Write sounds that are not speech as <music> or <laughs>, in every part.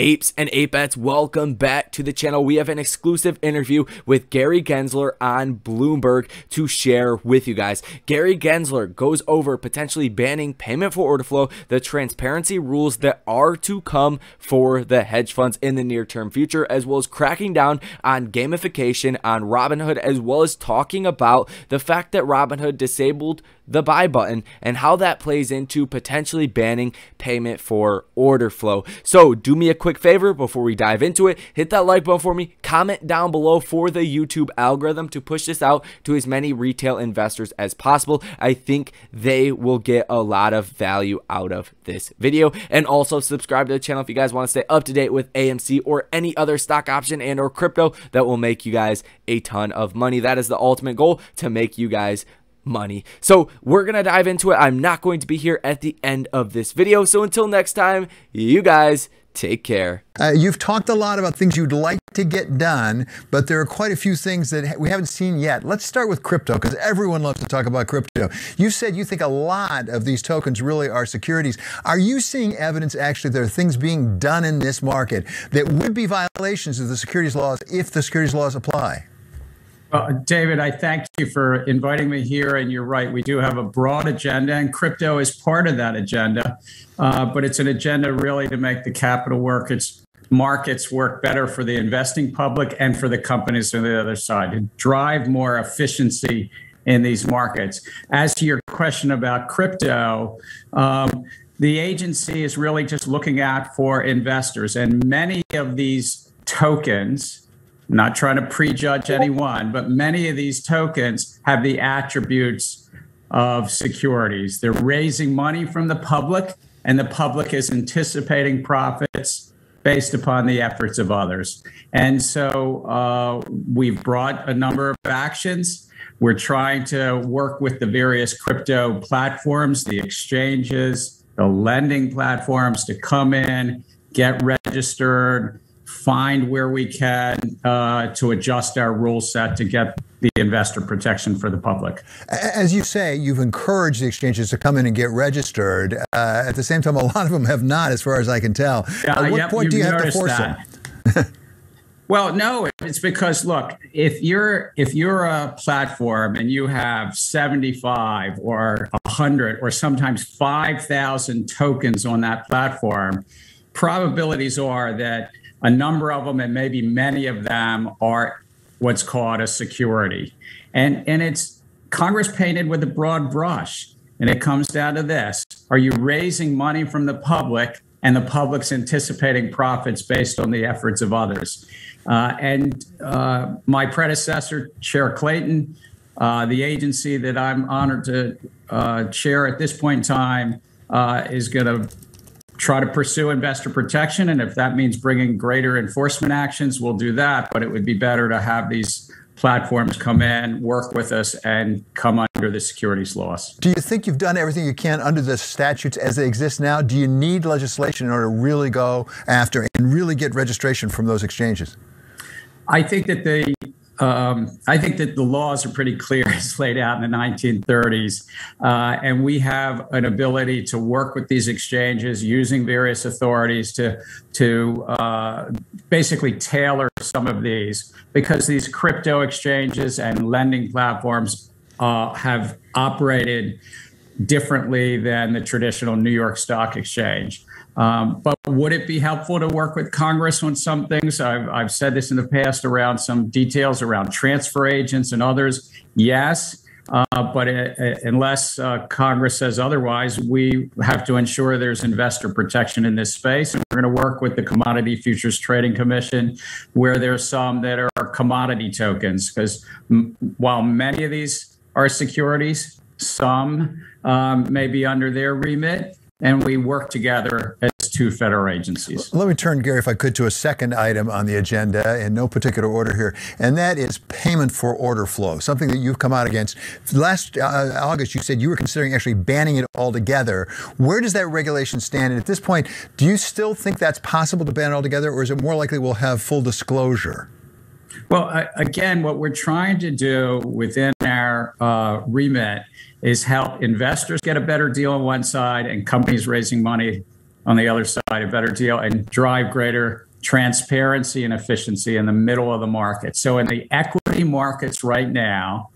Apes and Apettes, welcome back to the channel. We have an exclusive interview with Gary Gensler on Bloomberg to share with you guys. Gary Gensler goes over potentially banning payment for order flow, the transparency rules that are to come for the hedge funds in the near term future, as well as cracking down on gamification on Robinhood, as well as talking about the fact that Robinhood disabled the buy button and how that plays into potentially banning payment for order flow. So do me a quick favor before we dive into it, hit that like button for me, comment down below for the YouTube algorithm to push this out to as many retail investors as possible. I think they will get a lot of value out of this video and also subscribe to the channel if you guys want to stay up to date with AMC or any other stock option and or crypto that will make you guys a ton of money. That is the ultimate goal to make you guys money. So we're going to dive into it. I'm not going to be here at the end of this video. So until next time, you guys take care. Uh, you've talked a lot about things you'd like to get done, but there are quite a few things that we haven't seen yet. Let's start with crypto because everyone loves to talk about crypto. You said you think a lot of these tokens really are securities. Are you seeing evidence actually there are things being done in this market that would be violations of the securities laws if the securities laws apply? Well, David, I thank you for inviting me here. And you're right, we do have a broad agenda, and crypto is part of that agenda. Uh, but it's an agenda really to make the capital work, its markets work better for the investing public and for the companies on the other side to drive more efficiency in these markets. As to your question about crypto, um, the agency is really just looking out for investors, and many of these tokens not trying to prejudge anyone, but many of these tokens have the attributes of securities. They're raising money from the public, and the public is anticipating profits based upon the efforts of others. And so uh, we've brought a number of actions. We're trying to work with the various crypto platforms, the exchanges, the lending platforms to come in, get registered, find where we can uh, to adjust our rule set to get the investor protection for the public. As you say, you've encouraged the exchanges to come in and get registered. Uh, at the same time, a lot of them have not, as far as I can tell. Yeah, at what yep, point do you have to force that. them? <laughs> well, no, it's because look, if you're if you're a platform and you have 75 or 100 or sometimes 5,000 tokens on that platform, probabilities are that a number of them, and maybe many of them, are what's called a security. And, and it's Congress painted with a broad brush. And it comes down to this Are you raising money from the public, and the public's anticipating profits based on the efforts of others? Uh, and uh, my predecessor, Chair Clayton, uh, the agency that I'm honored to uh, chair at this point in time, uh, is going to try to pursue investor protection. And if that means bringing greater enforcement actions, we'll do that. But it would be better to have these platforms come in, work with us, and come under the securities laws. Do you think you've done everything you can under the statutes as they exist now? Do you need legislation in order to really go after and really get registration from those exchanges? I think that the um, I think that the laws are pretty clear <laughs> as laid out in the 1930s. Uh, and we have an ability to work with these exchanges using various authorities to, to uh, basically tailor some of these because these crypto exchanges and lending platforms uh, have operated differently than the traditional New York Stock Exchange. Um, but would it be helpful to work with Congress on some things? I've, I've said this in the past around some details around transfer agents and others. Yes. Uh, but it, it, unless uh, Congress says otherwise, we have to ensure there's investor protection in this space. And we're going to work with the Commodity Futures Trading Commission, where there's some that are commodity tokens, because m- while many of these are securities, some um, may be under their remit and we work together as two federal agencies. Let me turn, Gary, if I could, to a second item on the agenda in no particular order here, and that is payment for order flow, something that you've come out against. Last uh, August, you said you were considering actually banning it altogether. Where does that regulation stand? And at this point, do you still think that's possible to ban it altogether, or is it more likely we'll have full disclosure? Well, again, what we're trying to do within uh, remit is help investors get a better deal on one side and companies raising money on the other side a better deal and drive greater transparency and efficiency in the middle of the market. So in the equity markets right now,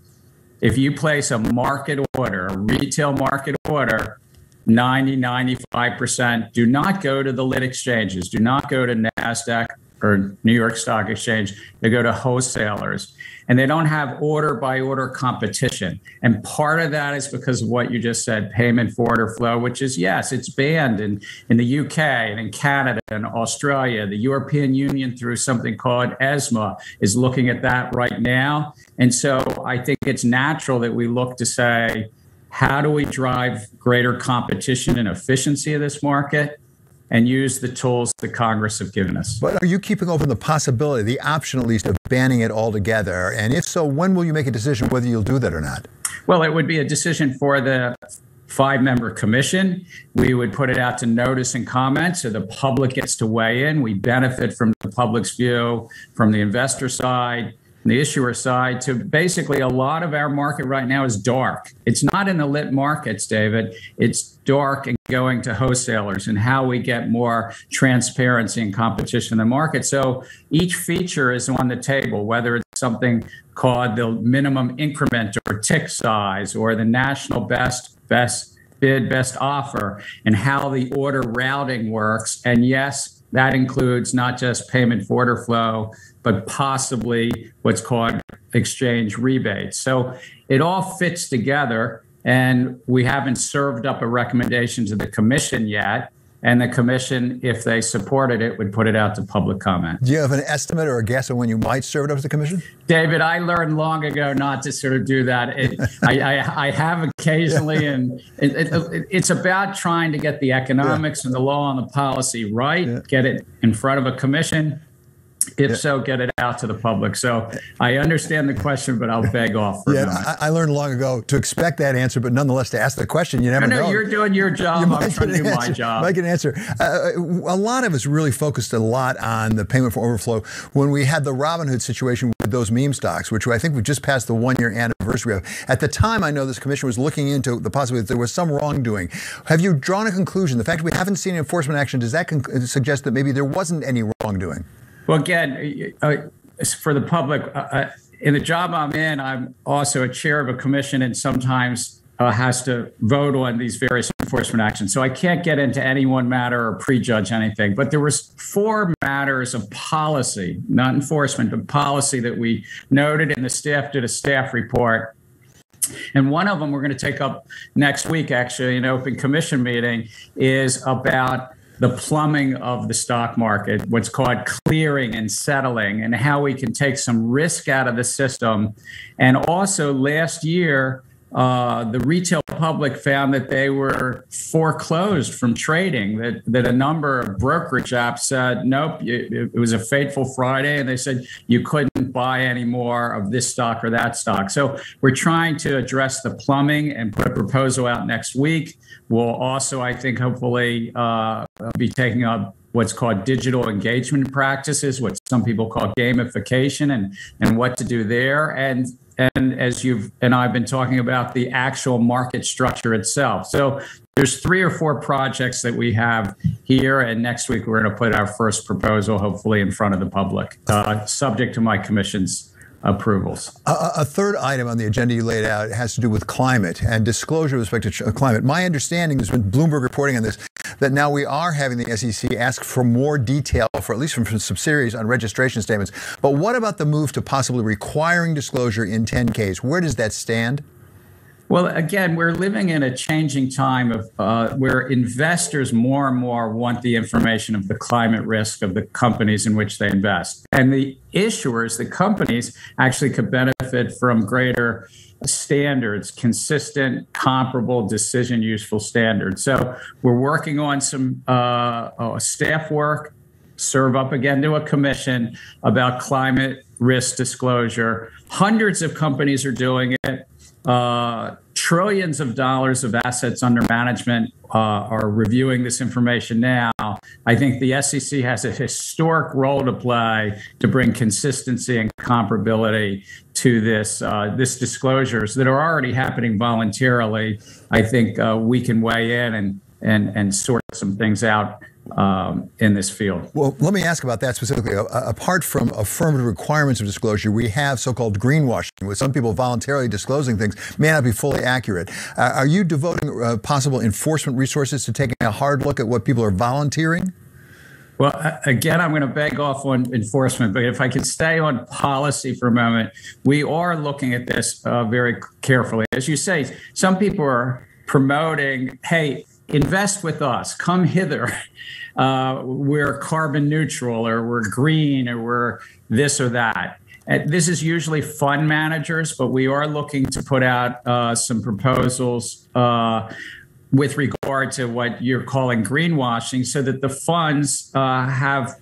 if you place a market order, a retail market order, 90, 95% do not go to the lit exchanges, do not go to NASDAQ or New York Stock Exchange. They go to wholesalers and they don't have order by order competition. And part of that is because of what you just said, payment for order flow, which is yes, it's banned in, in the UK and in Canada and Australia. The European Union, through something called ESMA, is looking at that right now. And so I think it's natural that we look to say, how do we drive greater competition and efficiency of this market? And use the tools that Congress have given us. But are you keeping open the possibility, the option at least, of banning it altogether? And if so, when will you make a decision whether you'll do that or not? Well, it would be a decision for the five member commission. We would put it out to notice and comment so the public gets to weigh in. We benefit from the public's view, from the investor side the issuer side to basically a lot of our market right now is dark. It's not in the lit markets, David. It's dark and going to wholesalers and how we get more transparency and competition in the market. So each feature is on the table, whether it's something called the minimum increment or tick size or the national best best bid best offer and how the order routing works. And yes, that includes not just payment for order flow, but possibly what's called exchange rebates. So it all fits together. And we haven't served up a recommendation to the commission yet. And the commission, if they supported it, would put it out to public comment. Do you have an estimate or a guess of when you might serve it up to the commission? David, I learned long ago not to sort of do that. It, I, I, I, have occasionally, <laughs> and it, it, it's about trying to get the economics yeah. and the law and the policy right, yeah. get it in front of a commission, if yeah. so, get it out to the public. So I understand the question, but I'll beg off. yeah, I, I, learned long ago to expect that answer, but nonetheless to ask the question. You never no, know. You're doing your job. You I'm trying to do answer, my job. Might get an answer. Uh, a lot of us really focused a lot on the payment for order flow when we had the Robinhood situation with those meme stocks, which I think we just passed the one year anniversary of. At the time, I know this commission was looking into the possibility that there was some wrongdoing. Have you drawn a conclusion? The fact we haven't seen enforcement action does that con- suggest that maybe there wasn't any wrongdoing? Well, again, uh, for the public, uh, uh, in the job I'm in, I'm also a chair of a commission and sometimes uh, has to vote on these various enforcement actions. So I can't get into any one matter or prejudge anything. But there was four matters of policy, not enforcement, but policy that we noted and the staff did a staff report. And one of them we're going to take up next week, actually, in an open commission meeting, is about the plumbing of the stock market, what's called clearing and settling, and how we can take some risk out of the system. And also, last year, uh, the retail public found that they were foreclosed from trading, that, that a number of brokerage apps said, nope, it, it, was a fateful Friday. And they said you couldn't buy any more of this stock or that stock. So we're trying to address the plumbing and put a proposal out next week. We'll also, I think, hopefully uh, be taking up what's called digital engagement practices, what some people call gamification, and and what to do there. And and as you've and I've been talking about the actual market structure itself. So there's three or four projects that we have here, and next week we're going to put our first proposal, hopefully, in front of the public, uh, subject to my commission's approvals. A, a, third item on the agenda you laid out has to do with climate and disclosure with respect to climate. My understanding has been Bloomberg reporting on this that now we are having the SEC ask for more detail, for at least from, from subsidiaries on registration statements. But what about the move to possibly requiring disclosure in 10Ks? Where does that stand? Well, again, we're living in a changing time of uh, where investors more and more want the information of the climate risk of the companies in which they invest, and the issuers, the companies, actually could benefit from greater standards, consistent, comparable, decision useful standards. So we're working on some uh, uh, staff work, serve up again to a commission about climate risk disclosure. Hundreds of companies are doing it. Uh, trillions of dollars of assets under management uh, are reviewing this information now. I think the SEC has a historic role to play to bring consistency and comparability to this uh, this disclosures that are already happening voluntarily. I think uh, we can weigh in and and and sort some things out um, in this field. Well, let me ask about that specifically. Uh, apart from affirmative requirements of disclosure, we have so-called greenwashing, with some people voluntarily disclosing things may not be fully accurate. Uh, are you devoting uh, possible enforcement resources to taking a hard look at what people are volunteering? Well, again, I'm going to beg off on enforcement, but if I could stay on policy for a moment, we are looking at this uh, very carefully. As you say, some people are promoting, hey, invest with us, come hither. <laughs> Uh, we're carbon neutral, or we're green, or we're this or that. And this is usually fund managers, but we are looking to put out uh, some proposals uh, with regard to what you're calling greenwashing so that the funds uh, have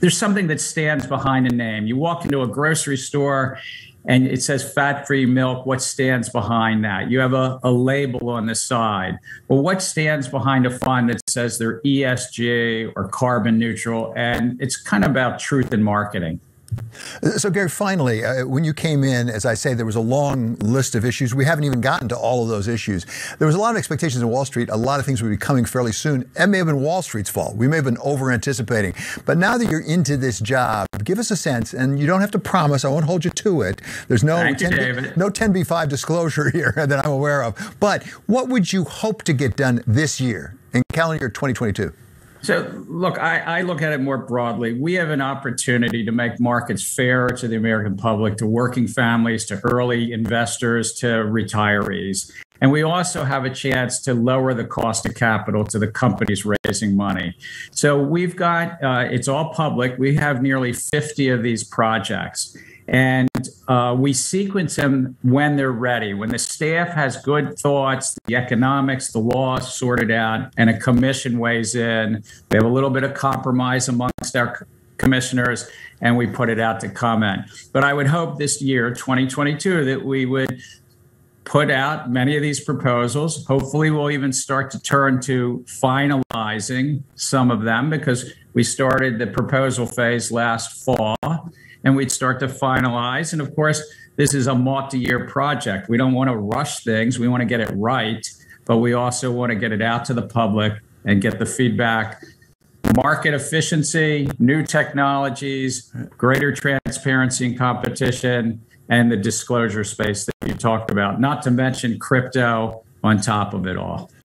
there's something that stands behind a name. You walk into a grocery store and it says fat free milk. What stands behind that? You have a, a, label on the side. Well, what stands behind a fund that says they're ESG or carbon neutral? And it's kind of about truth in marketing. So, Gary, finally, uh, when you came in, as I say, there was a long list of issues. We haven't even gotten to all of those issues. There was a lot of expectations in Wall Street. A lot of things would be coming fairly soon. It may have been Wall Street's fault. We may have been over anticipating. But now that you're into this job, give us a sense, and you don't have to promise. I won't hold you to it. There's no 10, you, no 10b5 disclosure <laughs> here that I'm aware of. But what would you hope to get done this year in calendar year 2022? So, look, I, I, look at it more broadly. We have an opportunity to make markets fair to the American public, to working families, to early investors, to retirees. And we also have a chance to lower the cost of capital to the companies raising money. So we've got, uh, it's all public. We have nearly 50 of these projects. And uh, we sequence them when they're ready. When the staff has good thoughts, the economics, the law sorted out, and a commission weighs in, we have a little bit of compromise amongst our commissioners, and we put it out to comment. But I would hope this year, 2022, that we would put out many of these proposals. Hopefully, we'll even start to turn to finalizing some of them because we started the proposal phase last fall and we'd start to finalize. And of course, this is a multi year project. We don't want to rush things, we want to get it right, but we also want to get it out to the public and get the feedback. Market efficiency, new technologies, greater transparency and competition, and the disclosure space you talked about, not to mention crypto on top of it all.